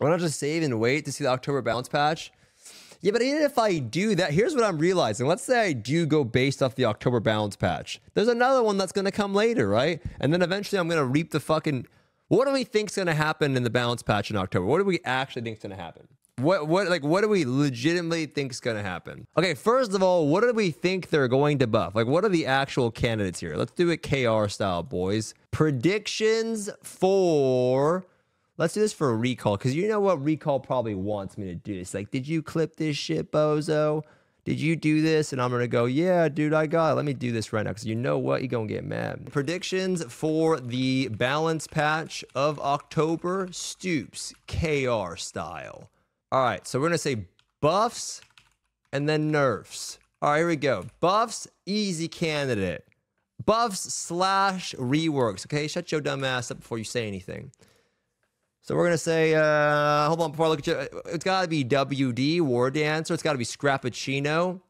Why not just save and wait to see the October balance patch? Yeah, but even if I do that, here's what I'm realizing. Let's say I do go based off the October balance patch. There's another one that's going to come later, right? And then eventually I'm going to reap the fucking. What do we think's going to happen in the balance patch in October? What do we actually think's going to happen? What what like what do we legitimately think is going to happen? Okay, first of all, what do we think they're going to buff? Like what are the actual candidates here? Let's do it KR style, boys. Predictions for Let's do this for a recall because you know what recall probably wants me to do. this. like, did you clip this shit, bozo? Did you do this? And I'm gonna go, yeah, dude, I got it. Let me do this right now because you know what? You're gonna get mad. Predictions for the balance patch of October Stoopzz KR style. All right, so we're gonna say buffs and then nerfs. All right, here we go. Buffs, easy candidate. Buffs slash reworks. Okay, shut your dumb ass up before you say anything. So we're gonna say, uh, hold on before I look at you. It's gotta be WD War Dancer. It's gotta be Scrappuccino.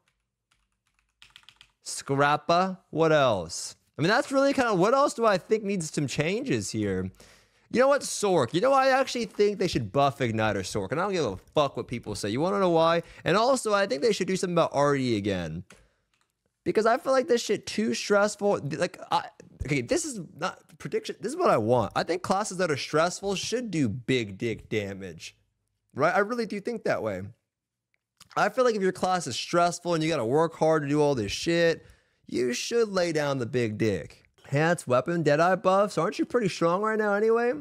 Scrappa. What else? I mean, that's really kind of what else do I think needs some changes here? You know what, Sorc? You know, I actually think they should buff Igniter Sorc, and I don't give a fuck what people say. You want to know why? And also, I think they should do something about Arti again because I feel like this shit too stressful. Like, I, okay, this is not prediction. This is what I want. I think classes that are stressful should do big dick damage, right? I really do think that way. I feel like if your class is stressful and you got to work hard to do all this shit, you should lay down the big dick. Hats, weapon, Deadeye buffs. Aren't you pretty strong right now anyway?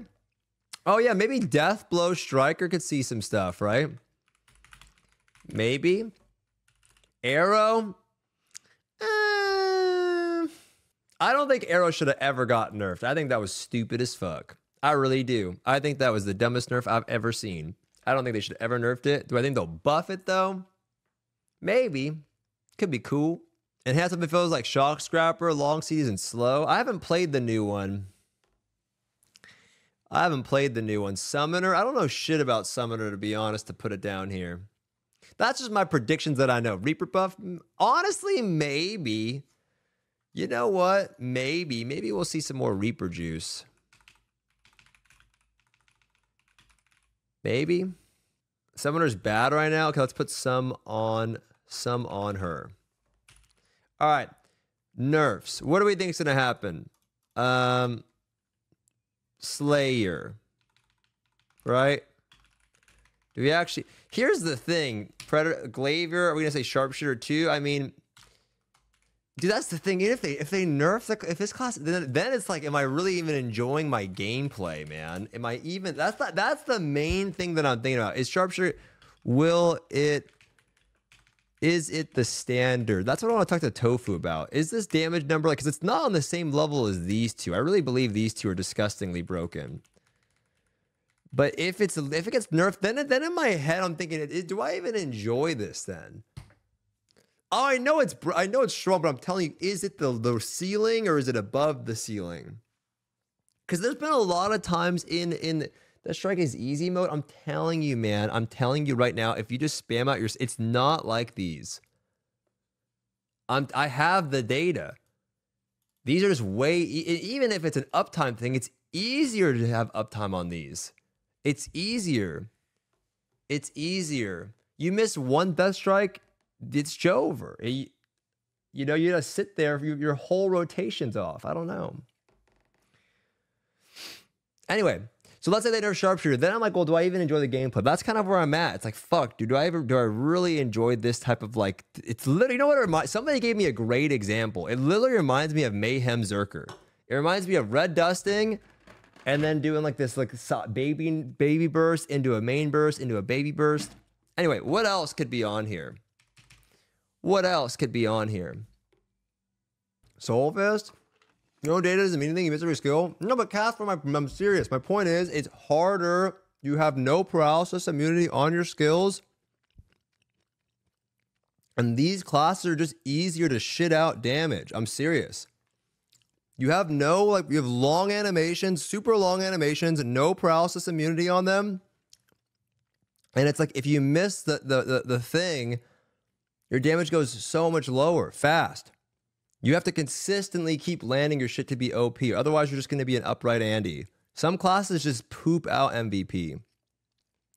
Oh, yeah, maybe Death Blow Striker could see some stuff, right? Maybe. Arrow. Uh, I don't think Arrow should have ever got nerfed. I think that was stupid as fuck. I really do. I think that was the dumbest nerf I've ever seen. I don't think they should have ever nerfed it. Do I think they'll buff it though? Maybe. Could be cool. And has something feels like Shock Scrapper, Long Season Slow. I haven't played the new one. I haven't played the new one. Summoner. I don't know shit about Summoner to be honest. To put it down here. That's just my predictions that I know. Reaper buff, mm, honestly, maybe. You know what? Maybe. Maybe we'll see some more Reaper juice. Maybe. Summoner's bad right now. Okay, let's put some on some on her. All right. Nerfs. What do we think is gonna happen? Um Slayer. Right? Do we actually here's the thing. Predator Glaivier, are we gonna say sharpshooter too? I mean, dude, that's the thing. If they if they nerf the if this class, then then it's like, am I really even enjoying my gameplay, man? Am I even? That's not that's the main thing that I'm thinking about. Is sharpshooter? Will it? Is it the standard? That's what I want to talk to Tofu about. Is this damage number like? Because it's not on the same level as these two. I really believe these two are disgustingly broken. But if it's if it gets nerfed, then then in my head I'm thinking, do I even enjoy this then? Oh, I know it's I know it's strong, but I'm telling you, is it the the ceiling or is it above the ceiling? Because there's been a lot of times in in the strike is easy mode. I'm telling you, man. I'm telling you right now. If you just spam out your, it's not like these. I'm I have the data. These are just way even if it's an uptime thing, it's easier to have uptime on these. It's easier. It's easier. You miss one death strike, it's over. It, you know, you just sit there, your, your whole rotation's off. I don't know. Anyway, so let's say they nerf sharpshooter. Then I'm like, well, do I even enjoy the gameplay? That's kind of where I'm at. It's like, fuck, dude, do I ever do I really enjoy this type of like? It's literally, you know what? It somebody gave me a great example. It literally reminds me of Mayhem Zerker. It reminds me of red dusting and then doing like this like baby baby burst into a main burst into a baby burst. Anyway, what else could be on here? What else could be on here? Soulfist? No data doesn't mean anything. You miss every skill. No, but Casper, my, I'm serious. My point is, it's harder. You have no paralysis immunity on your skills. And these classes are just easier to shit out damage. I'm serious. You have no, like, you have long animations, super long animations, no paralysis immunity on them. And it's like if you miss the, the, the, the thing, your damage goes so much lower fast. You have to consistently keep landing your shit to be OP. Otherwise, you're just going to be an upright Andy. Some classes just poop out MVP.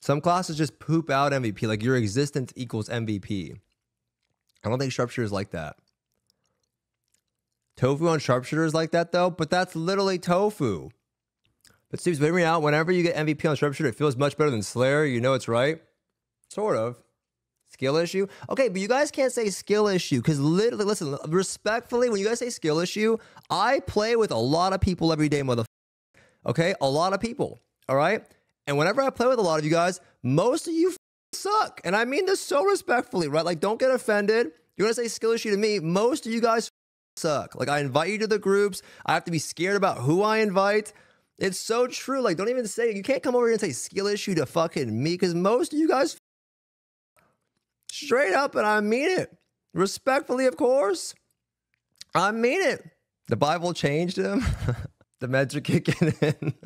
Some classes just poop out MVP, like your existence equals MVP. I don't think sharpshooter is like that. Tofu on sharpshooter is like that though, but that's literally tofu. But Steve's me out. Whenever you get MVP on sharpshooter, it feels much better than Slayer. You know it's right. Sort of. Skill issue? Okay, but you guys can't say skill issue because literally, listen, respectfully, when you guys say skill issue, I play with a lot of people every day, mother. Okay, a lot of people. All right, and whenever I play with a lot of you guys, most of you suck, and I mean this so respectfully, right? Like, don't get offended. You want to say skill issue to me? Most of you guys suck. Like, I invite you to the groups. I have to be scared about who I invite. It's so true. Like, don't even say you can't come over here and say skill issue to fucking me because most of you guys straight up, and I mean it respectfully, of course. I mean it. The Bible changed him. the meds are kicking in.